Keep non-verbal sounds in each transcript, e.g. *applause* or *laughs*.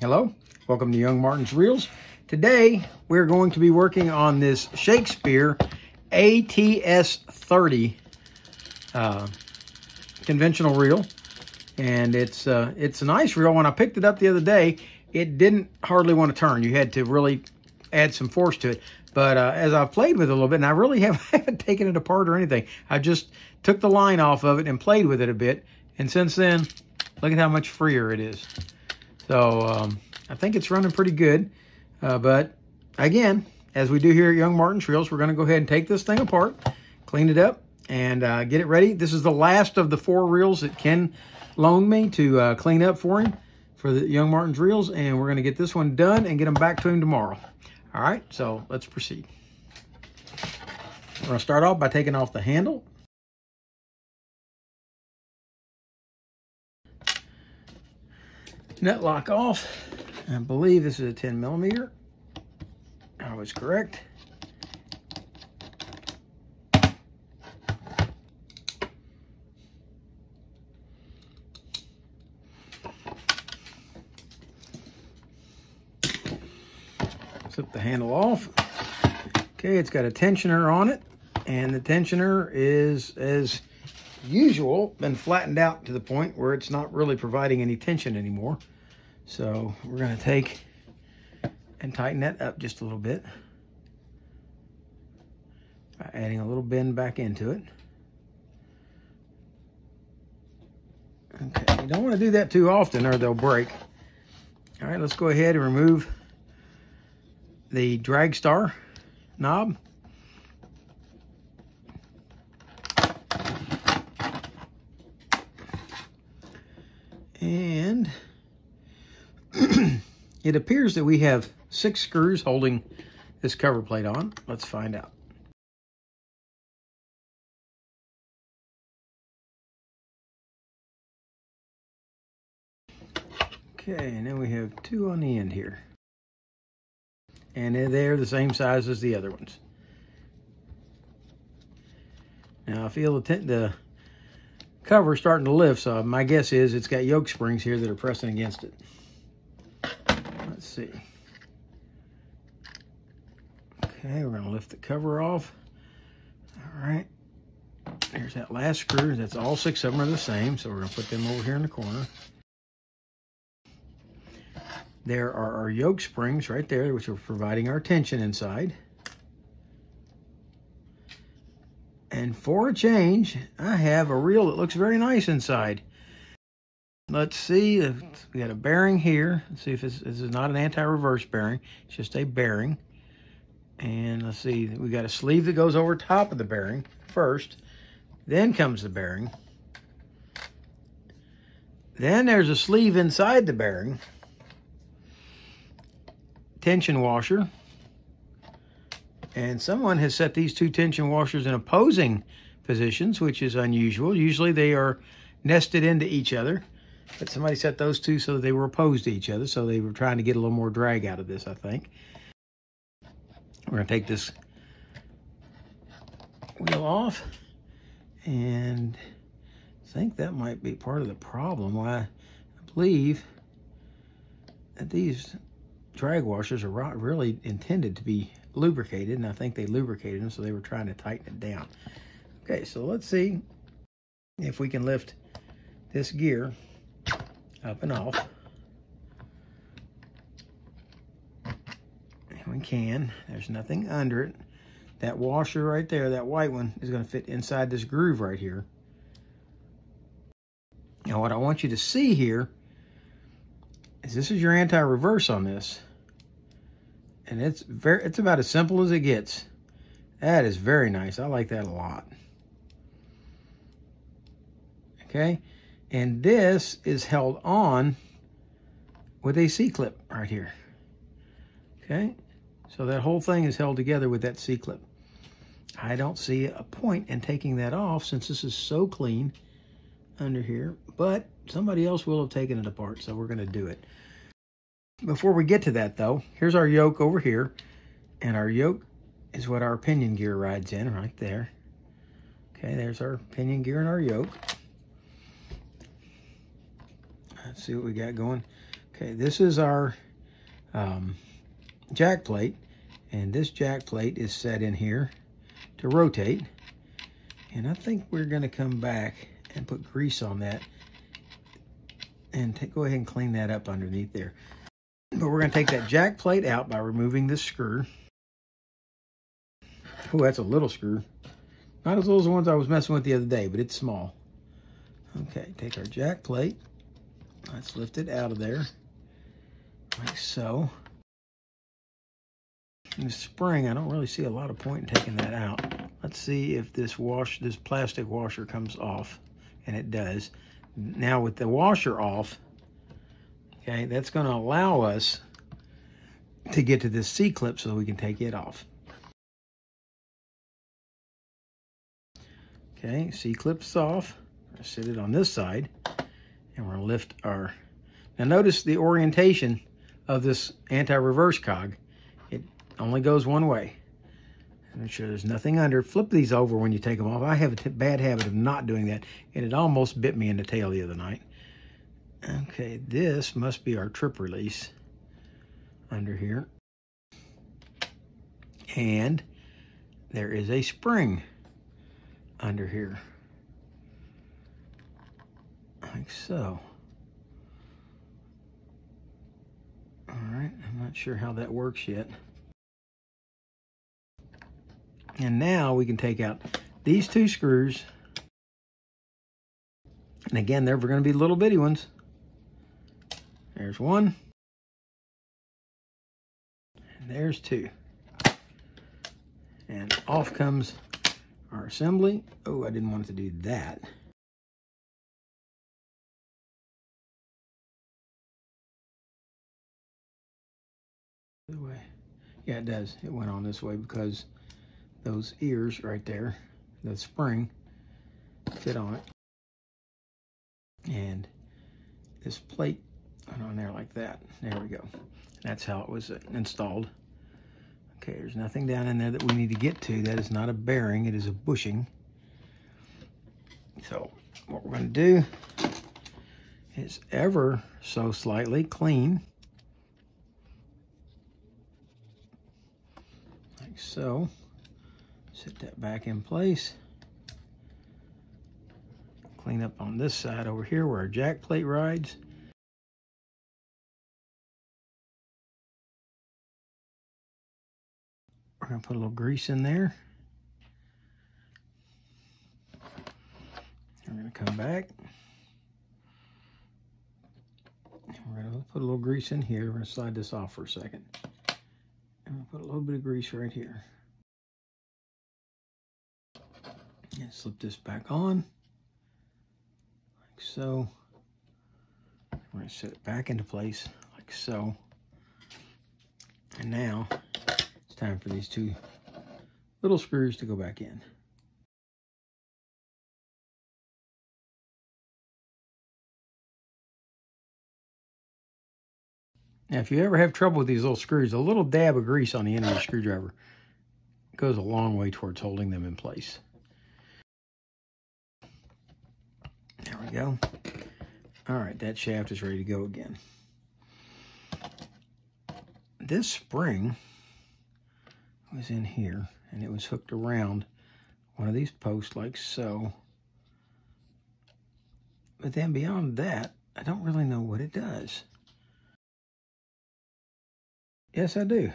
Hello, welcome to Young Martin's Reels. Today we're going to be working on this Shakespeare ATS 30 uh, conventional reel. And it's uh, it's a nice reel. When I picked it up the other day, it didn't hardly want to turn. You had to really add some force to it. But uh, as I've played with it a little bit, and I really *laughs* have, haven't taken it apart or anything. I just took the line off of it and played with it a bit. And since then, look at how much freer it is. So um, I think it's running pretty good. Uh, but again, as we do here at Young Martin Reels, we're going to go ahead and take this thing apart, clean it up, and uh, get it ready. This is the last of the four reels that Ken loaned me to uh, clean up for him for the Young Martin's Reels, and we're going to get this one done and get them back to him tomorrow. All right, so let's proceed. We're going to start off by taking off the handle. Nut lock off. I believe this is a 10 millimeter. I was correct. Slip the handle off. Okay, it's got a tensioner on it, and the tensioner is, as usual, been flattened out to the point where it's not really providing any tension anymore. So we're going to take and tighten that up just a little bit by adding a little bend back into it. Okay, you don't want to do that too often or they'll break. All right, let's go ahead and remove the drag star knob. And *clears throat* it appears that we have six screws holding this cover plate on. Let's find out. Okay, and then we have two on the end here. And they're the same size as the other ones. Now I feel the, the cover starting to lift, so my guess is it's got yoke springs here that are pressing against it. Let's see. Okay, we're gonna lift the cover off. All right, there's that last screw. That's all six of them are the same, so we're gonna put them over here in the corner. There are our yoke springs right there, which are providing our tension inside. And for a change, I have a reel that looks very nice inside. Let's see, we got a bearing here. Let's see if this, this is not an anti-reverse bearing. It's just a bearing. And let's see, we got a sleeve that goes over top of the bearing first. Then comes the bearing. Then there's a sleeve inside the bearing. Tension washer. And someone has set these two tension washers in opposing positions, which is unusual. Usually they are nested into each other. But somebody set those two so that they were opposed to each other. So they were trying to get a little more drag out of this, I think. We're going to take this wheel off. And I think that might be part of the problem. Why I believe that these drag washers are really intended to be lubricated. And I think they lubricated them, so they were trying to tighten it down. Okay, so let's see if we can lift this gear up and off. And we can. There's nothing under it. That washer right there, that white one, is going to fit inside this groove right here. Now what I want you to see here is this is your anti-reverse on this. And it's very it's about as simple as it gets. That is very nice. I like that a lot. Okay. And this is held on with a C-clip right here. Okay, so that whole thing is held together with that C-clip. I don't see a point in taking that off since this is so clean under here, but somebody else will have taken it apart, so we're going to do it. Before we get to that, though, here's our yoke over here, and our yoke is what our pinion gear rides in right there. Okay, there's our pinion gear and our yoke. Let's see what we got going. Okay, this is our um, jack plate, and this jack plate is set in here to rotate. And I think we're gonna come back and put grease on that and go ahead and clean that up underneath there. But we're gonna take that jack plate out by removing this screw. Oh, that's a little screw. Not as little as the ones I was messing with the other day, but it's small. Okay, take our jack plate. Let's lift it out of there, like so. In the spring, I don't really see a lot of point in taking that out. Let's see if this wash, this plastic washer comes off, and it does. Now with the washer off, okay, that's gonna allow us to get to this C-clip so we can take it off. Okay, C-clip's off. I sit it on this side, and we're gonna lift our, now notice the orientation of this anti-reverse cog. It only goes one way. Make sure there's nothing under. Flip these over when you take them off. I have a bad habit of not doing that, and it almost bit me in the tail the other night. Okay, this must be our trip release under here. And there is a spring under here. Like so. All right, I'm not sure how that works yet. And now we can take out these two screws. And again, they're going to be little bitty ones. There's one. And there's two. And off comes our assembly. Oh, I didn't want to do that. The way. Yeah, it does. It went on this way because those ears right there, the spring, fit on it. And this plate went on there like that. There we go. That's how it was uh, installed. Okay, there's nothing down in there that we need to get to. That is not a bearing, it is a bushing. So what we're gonna do is ever so slightly clean. Like so. Set that back in place. Clean up on this side over here where our jack plate rides. We're gonna put a little grease in there. We're gonna come back. We're gonna put a little grease in here. We're gonna slide this off for a second. And we'll put a little bit of grease right here. And slip this back on, like so. We're gonna set it back into place, like so. And now, time for these two little screws to go back in. Now, if you ever have trouble with these little screws, a little dab of grease on the end of your screwdriver goes a long way towards holding them in place. There we go. All right, that shaft is ready to go again. This spring was in here, and it was hooked around one of these posts like so. But then beyond that, I don't really know what it does. Yes, I do.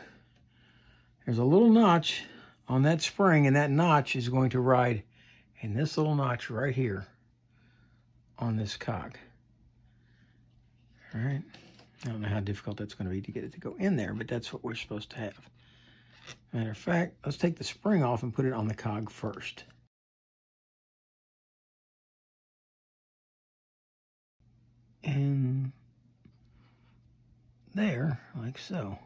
There's a little notch on that spring, and that notch is going to ride in this little notch right here on this cog. All right. I don't know how difficult that's going to be to get it to go in there, but that's what we're supposed to have. Matter of fact, let's take the spring off and put it on the cog first. And there, like so.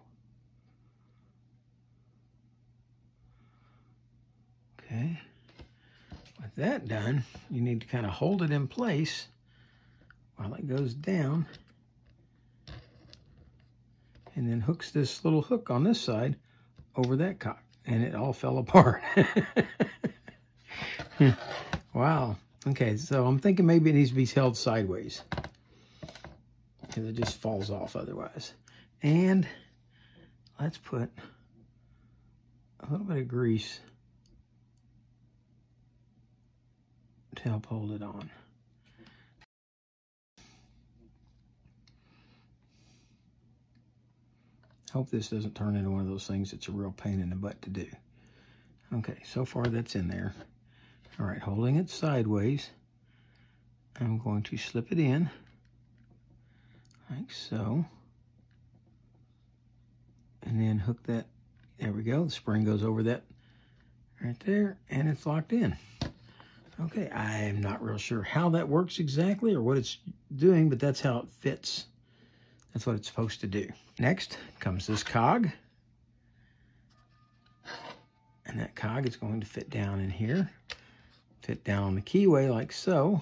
Okay. With that done, you need to kind of hold it in place while it goes down. And then hooks this little hook on this side over that cock. And it all fell apart. *laughs* wow. Okay, so I'm thinking maybe it needs to be held sideways. because it just falls off otherwise. And let's put a little bit of grease to help hold it on. Hope this doesn't turn into one of those things that's a real pain in the butt to do. Okay, so far that's in there. All right, holding it sideways, I'm going to slip it in like so. And then hook that, there we go, the spring goes over that right there, and it's locked in. Okay, I'm not real sure how that works exactly or what it's doing, but that's how it fits. That's what it's supposed to do. Next comes this cog. And that cog is going to fit down in here. Fit down on the keyway like so.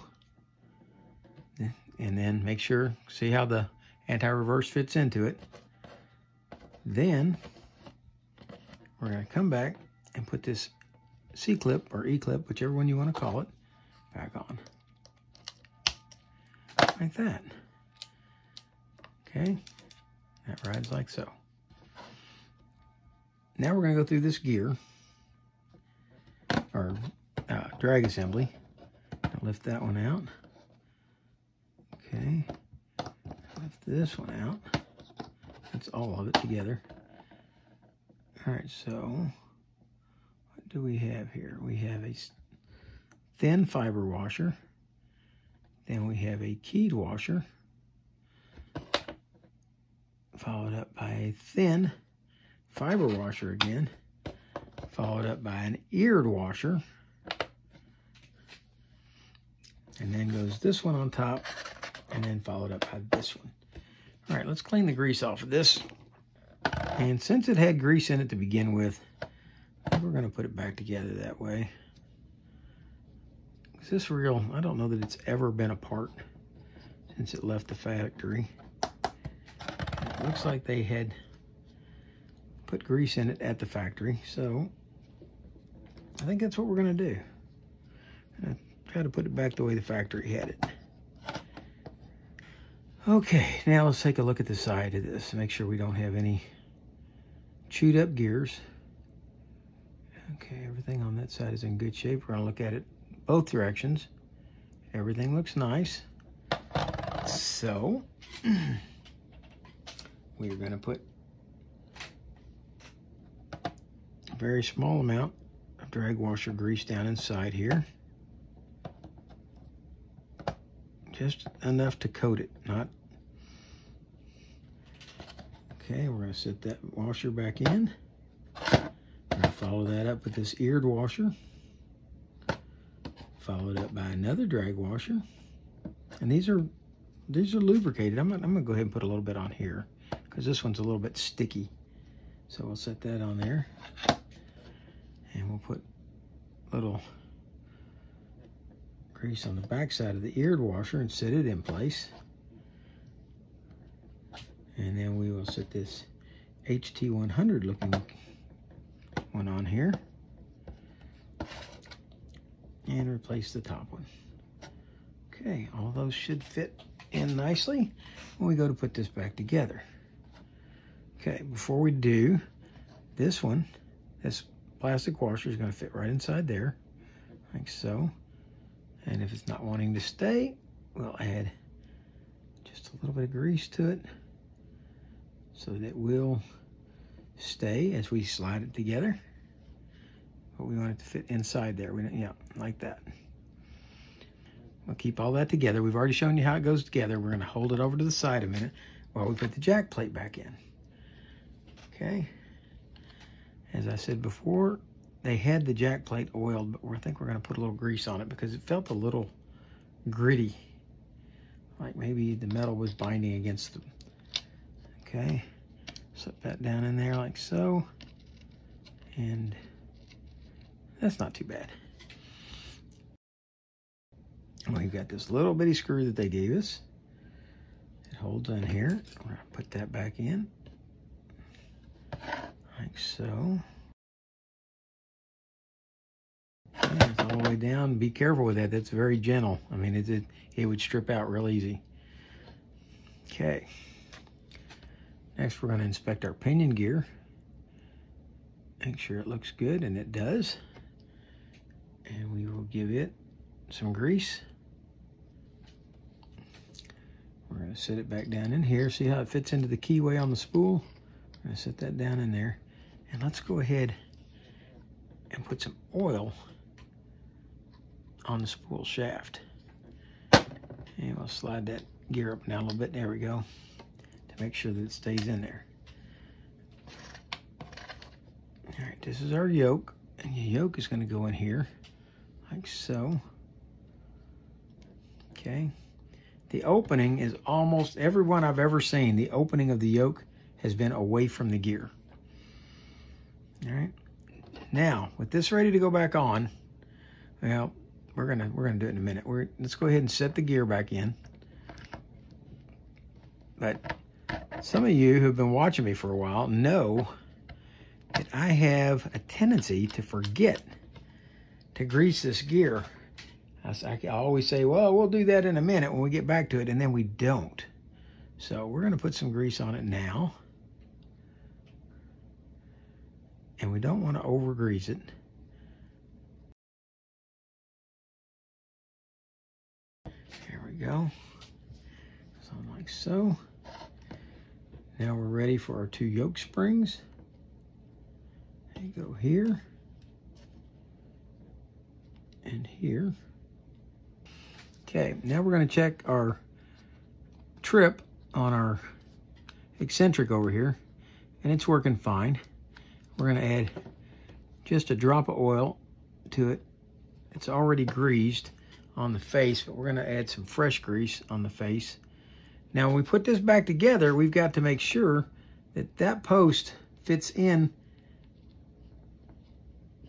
And then make sure, see how the anti-reverse fits into it. Then we're going to come back and put this C-clip or E-clip, whichever one you want to call it, back on. Like that. Okay, that rides like so. Now we're going to go through this gear, or uh, drag assembly. Lift that one out. Okay, lift this one out. That's all of it together. All right, so what do we have here? We have a thin fiber washer. Then we have a keyed washer. Followed up by a thin fiber washer again. Followed up by an eared washer. And then goes this one on top. And then followed up by this one. All right, let's clean the grease off of this. And since it had grease in it to begin with, we're going to put it back together that way. Is this real? I don't know that it's ever been apart since it left the factory. Looks like they had put grease in it at the factory, so I think that's what we're going to do. try to put it back the way the factory had it. Okay, now let's take a look at the side of this. Make sure we don't have any chewed up gears. Okay, everything on that side is in good shape. We're gonna look at it both directions. Everything looks nice. So, *clears throat* we're gonna put a very small amount of drag washer grease down inside here. Just enough to coat it, not Okay, we're going to set that washer back in. Follow that up with this eared washer. Followed up by another drag washer. And these are these are lubricated. I'm, I'm gonna go ahead and put a little bit on here because this one's a little bit sticky. So we'll set that on there. And we'll put little grease on the back side of the eared washer and set it in place. And then we will set this HT100 looking one on here and replace the top one. Okay, all those should fit in nicely when we go to put this back together. Okay, before we do, this one, this plastic washer is going to fit right inside there, like so. And if it's not wanting to stay, we'll add just a little bit of grease to it so that it will stay as we slide it together. But we want it to fit inside there. We don't, yeah, like that. We'll keep all that together. We've already shown you how it goes together. We're going to hold it over to the side a minute while we put the jack plate back in. Okay. As I said before, they had the jack plate oiled, but I think we're going to put a little grease on it because it felt a little gritty. Like maybe the metal was binding against them. Okay. Set that down in there like so. And that's not too bad. We've got this little bitty screw that they gave us. It holds on here. We're going to put that back in. Like so. It's all the way down. Be careful with that. That's very gentle. I mean, it, it, it would strip out real easy. Okay. Next, we're going to inspect our pinion gear. Make sure it looks good, and it does. And we will give it some grease. We're going to set it back down in here. See how it fits into the keyway on the spool? We're going to set that down in there. And let's go ahead and put some oil on the spool shaft. And we'll slide that gear up now a little bit. There we go. To make sure that it stays in there. All right, this is our yoke. And the yoke is going to go in here like so. Okay. The opening is almost every one I've ever seen. The opening of the yoke has been away from the gear. All right. Now, with this ready to go back on, well, we're gonna we're gonna do it in a minute. We're let's go ahead and set the gear back in. But some of you who've been watching me for a while know that I have a tendency to forget to grease this gear. I, I always say, well, we'll do that in a minute when we get back to it, and then we don't. So we're gonna put some grease on it now. And we don't wanna over grease it. There we go. Something like so. Now we're ready for our two yoke springs. They go here and here. Okay, now we're going to check our trip on our eccentric over here, and it's working fine. We're going to add just a drop of oil to it. It's already greased on the face, but we're going to add some fresh grease on the face. Now, when we put this back together, we've got to make sure that that post fits in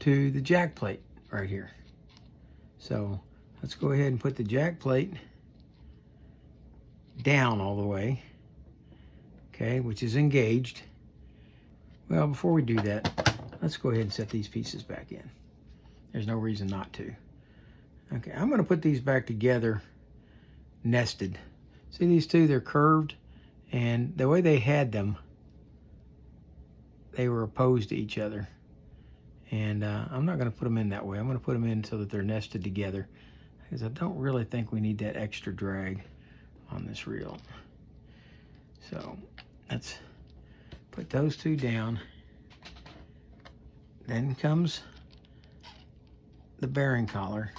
to the jack plate right here. So let's go ahead and put the jack plate down all the way, okay, which is engaged. Well, before we do that, let's go ahead and set these pieces back in. There's no reason not to. Okay, I'm gonna put these back together nested. See these two, they're curved, and the way they had them, they were opposed to each other. And uh, I'm not gonna put them in that way. I'm gonna put them in so that they're nested together because I don't really think we need that extra drag on this reel. So let's put those two down. Then comes the bearing collar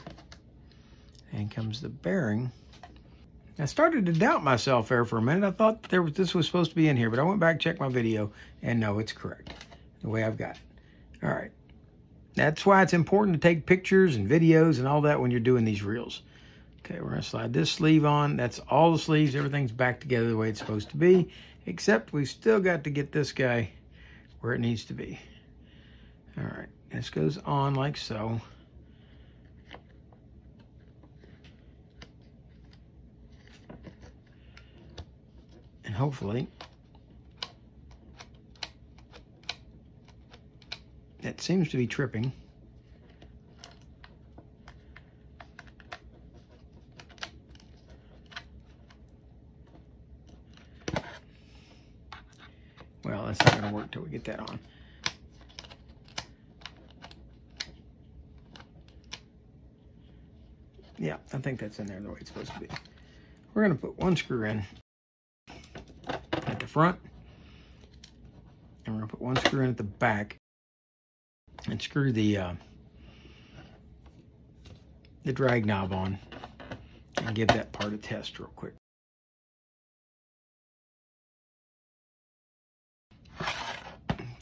and comes the bearing. I started to doubt myself there for a minute. I thought there was, this was supposed to be in here, but I went back, checked my video, and no, it's correct, the way I've got it. All right. That's why it's important to take pictures and videos and all that when you're doing these reels. Okay, we're gonna slide this sleeve on. That's all the sleeves. Everything's back together the way it's supposed to be, except we've still got to get this guy where it needs to be. All right, this goes on like so. And hopefully it seems to be tripping. Well, that's not going to work till we get that on. Yeah, I think that's in there the way it's supposed to be. We're going to put one screw in at the front. And we're going to put one screw in at the back and screw the uh, the drag knob on and give that part a test real quick.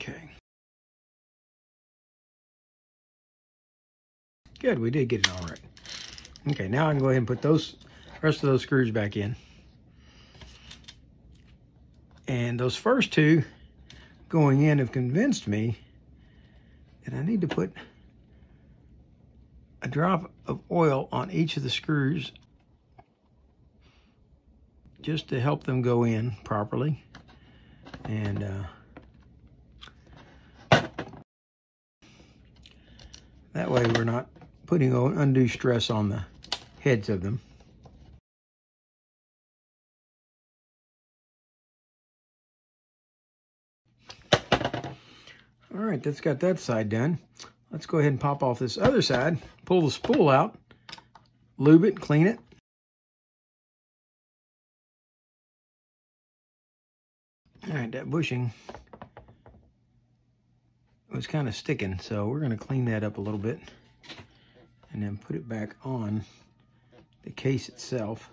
Okay. Good, we did get it all right. Okay, now I can go ahead and put those rest of those screws back in. And those first two going in have convinced me that I need to put a drop of oil on each of the screws just to help them go in properly. And uh, that way we're not putting undue stress on the heads of them. All right, that's got that side done. Let's go ahead and pop off this other side, pull the spool out, lube it, clean it. All right, that bushing was kind of sticking, so we're going to clean that up a little bit and then put it back on the case itself.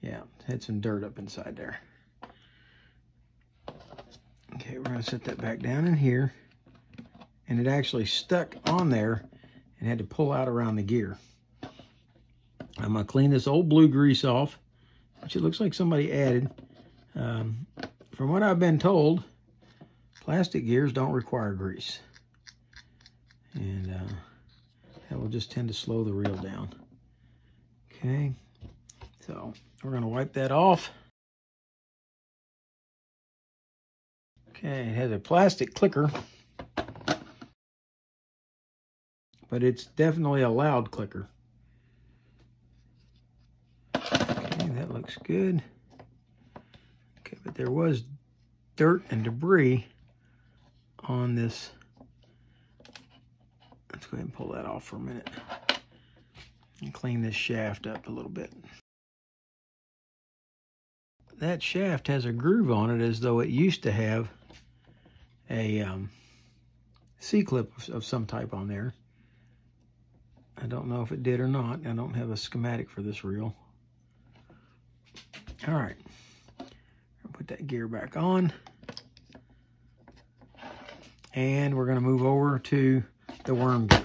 Yeah, it had some dirt up inside there. Okay, we're to set that back down in here. And it actually stuck on there and had to pull out around the gear. I'm to clean this old blue grease off, which it looks like somebody added. Um, from what I've been told, plastic gears don't require grease. And uh, that will just tend to slow the reel down. Okay, so we're going to wipe that off. Okay, it has a plastic clicker, but it's definitely a loud clicker. Okay, that looks good. Okay, but there was dirt and debris on this. Let's go ahead and pull that off for a minute and clean this shaft up a little bit that shaft has a groove on it as though it used to have a um, C-clip of, some type on there. I don't know if it did or not. I don't have a schematic for this reel. All right. Put that gear back on. And we're going to move over to the worm gear.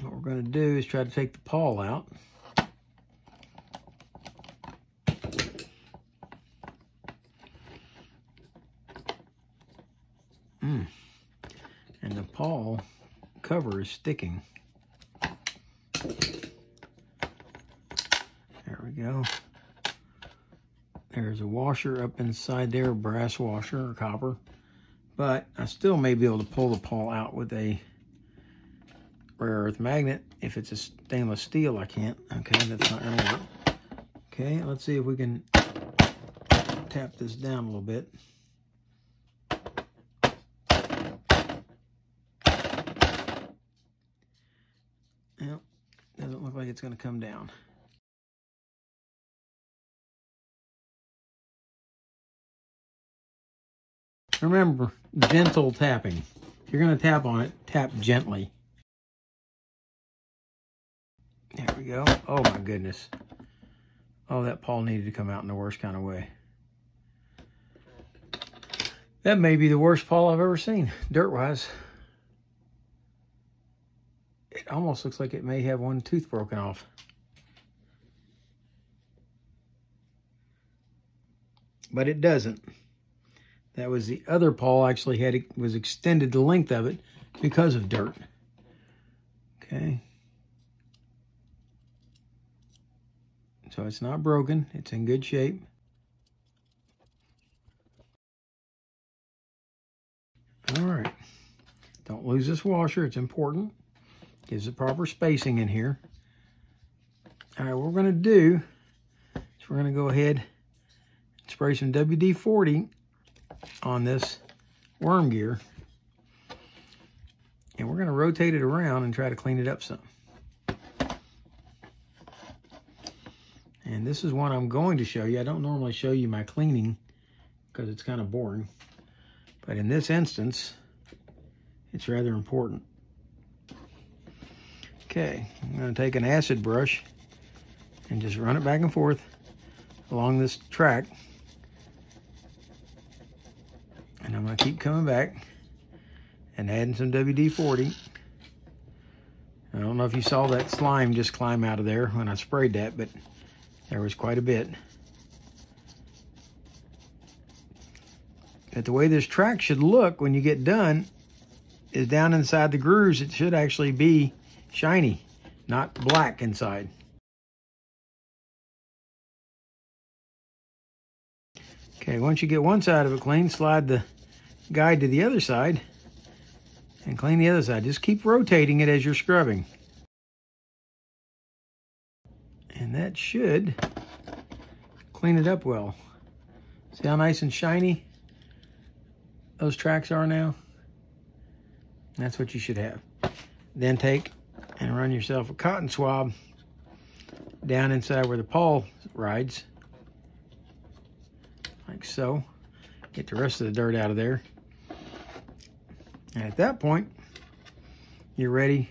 What we're going to do is try to take the pawl out. Mm. And the pawl cover is sticking. There we go. There's a washer up inside there, brass washer or copper. But I still may be able to pull the pawl out with a rare earth magnet. If it's a stainless steel, I can't. Okay, that's not gonna work. Okay, let's see if we can tap this down a little bit. Well, doesn't look like it's going to come down. Remember, gentle tapping. If you're going to tap on it, tap gently. There we go. Oh my goodness. Oh, that pawl needed to come out in the worst kind of way. That may be the worst pawl I've ever seen, dirt-wise it almost looks like it may have one tooth broken off. But it doesn't. That was the other pawl actually had it was extended the length of it because of dirt. Okay. So it's not broken. It's in good shape. All right. Don't lose this washer. It's important. Gives the proper spacing in here. All right, what we're gonna do is we're gonna go ahead and spray some WD-40 on this worm gear. And we're gonna rotate it around and try to clean it up some. And this is one I'm going to show you. I don't normally show you my cleaning because it's kind of boring. But in this instance, it's rather important. Okay, I'm going to take an acid brush and just run it back and forth along this track. And I'm going to keep coming back and adding some WD-40. I don't know if you saw that slime just climb out of there when I sprayed that, but there was quite a bit. But the way this track should look when you get done is down inside the grooves, it should actually be shiny, not black inside. Okay, once you get one side of it clean, slide the guide to the other side and clean the other side. Just keep rotating it as you're scrubbing. And that should clean it up well. See how nice and shiny those tracks are now. That's what you should have. Then take and run yourself a cotton swab down inside where the pawl rides. Like so. Get the rest of the dirt out of there. And at that point, you're ready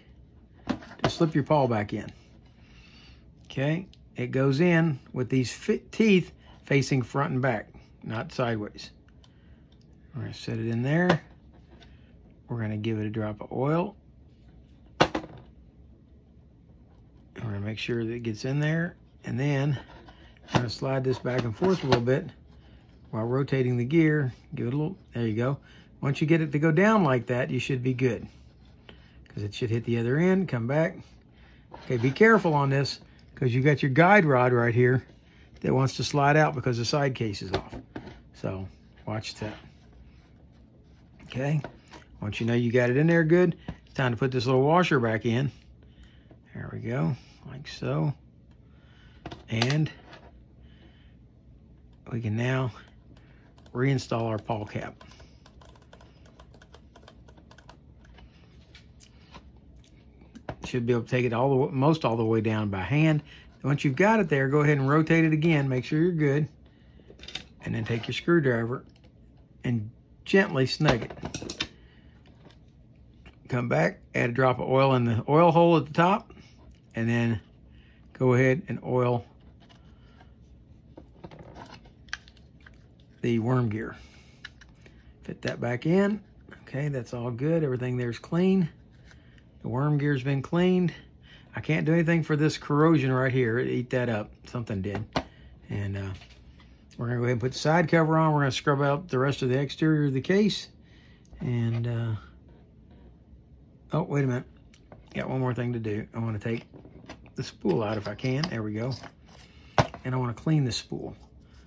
to slip your pawl back in. Okay, it goes in with these teeth facing front and back, not sideways. We're gonna set it in there. We're gonna give it a drop of oil. We're gonna make sure that it gets in there. And then I'm gonna slide this back and forth a little bit while rotating the gear. Give it a little, there you go. Once you get it to go down like that, you should be good. Because it should hit the other end, come back. Okay, be careful on this because you got your guide rod right here that wants to slide out because the side case is off. So watch that. Okay, once you know you got it in there good, it's time to put this little washer back in. There we go, like so. And we can now reinstall our pawl cap. Should be able to take it all the most all the way down by hand. Once you've got it there, go ahead and rotate it again. Make sure you're good. And then take your screwdriver and gently snug it. Come back, add a drop of oil in the oil hole at the top, and then go ahead and oil the worm gear. Fit that back in. Okay, that's all good. Everything there's clean. The worm gear's been cleaned. I can't do anything for this corrosion right here. It Eat that up. Something did. And uh, we're going to go ahead and put the side cover on. We're going to scrub out the rest of the exterior of the case. And, uh, oh, wait a minute. Got one more thing to do. I want to take the spool out if I can. There we go. And I want to clean the spool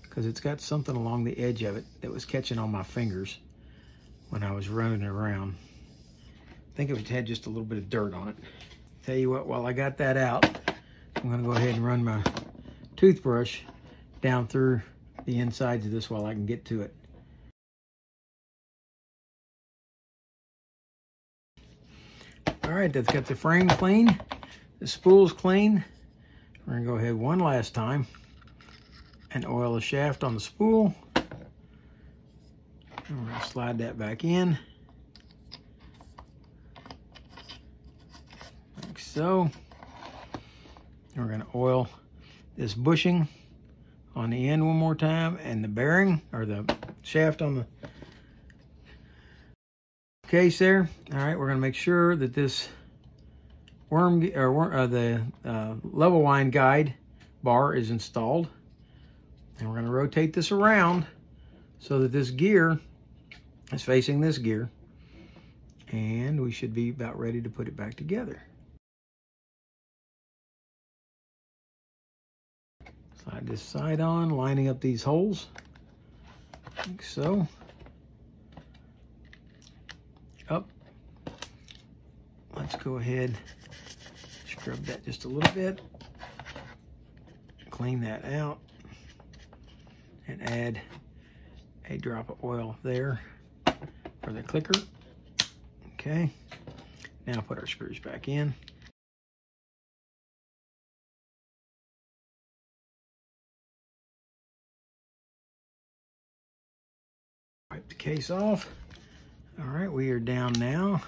because it's got something along the edge of it that was catching on my fingers when I was running around. I think it had just a little bit of dirt on it. Tell you what, while I got that out, I'm gonna go ahead and run my toothbrush down through the insides of this while I can get to it. All right, that's got the frame clean, the spool's clean. We're gonna go ahead one last time and oil the shaft on the spool. And we're gonna slide that back in. Like so. We're gonna oil this bushing on the end one more time and the bearing or the shaft on the case there. All right, we're gonna make sure that this worm or uh, the uh, level wind guide bar is installed. And we're going to rotate this around so that this gear is facing this gear. And we should be about ready to put it back together. Slide this side on, lining up these holes, like so. Up. Let's go ahead, scrub that just a little bit, clean that out and add a drop of oil there for the clicker. Okay, now put our screws back in. Case off. All right, we are down now.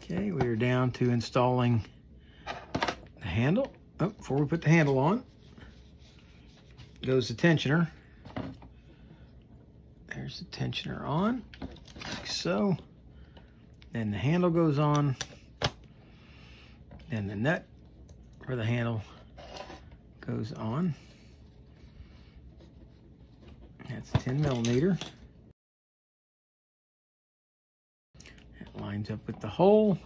Okay, we are down to installing the handle. Oh, before we put the handle on, goes the tensioner. There's the tensioner on, like so. Then the handle goes on. Then the nut for the handle goes on. That's 10 millimeter. That lines up with the hole.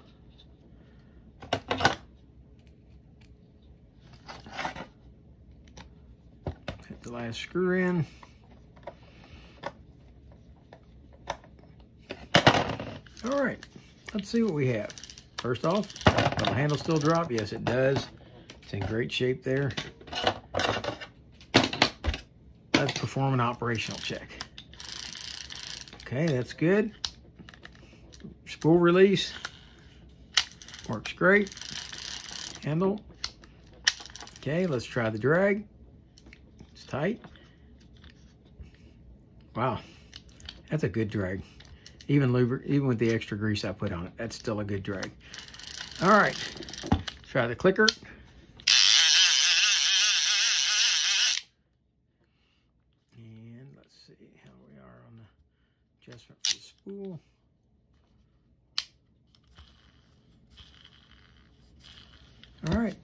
Put the last screw in. All right, let's see what we have. First off, the handle still drop? Yes, it does. It's in great shape there. Let's perform an operational check. Okay, that's good. Spool release. Works great. Handle. Okay, let's try the drag. It's tight. Wow, that's a good drag. Even even with the extra grease I put on it, that's still a good drag. All right, try the clicker. And let's see how we are on the adjustment for the spool. All right,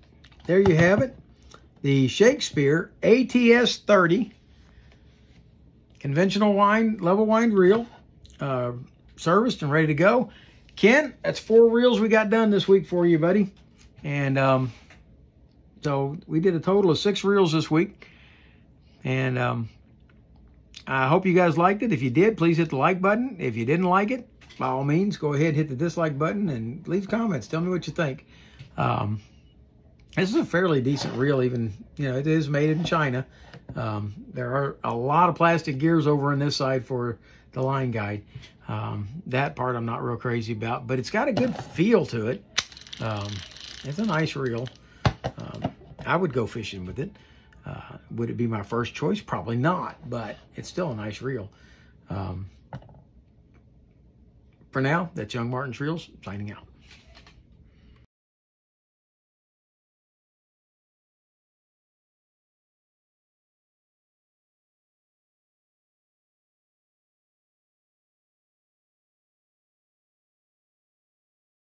there you have it. The Shakespeare ATS 30 conventional wine, level wind reel, uh, serviced and ready to go. Ken, that's four reels we got done this week for you, buddy. And um, so we did a total of six reels this week. And um, I hope you guys liked it. If you did, please hit the like button. If you didn't like it, by all means, go ahead, hit the dislike button, and leave comments. Tell me what you think. Um, this is a fairly decent reel, even, you know, it is made in China. Um, there are a lot of plastic gears over on this side for the line guide. Um, that part I'm not real crazy about, but it's got a good feel to it. Um, it's a nice reel. Um, I would go fishing with it. Uh, would it be my first choice? Probably not, but it's still a nice reel. Um, for now, that's Young Martin's Reels, signing out.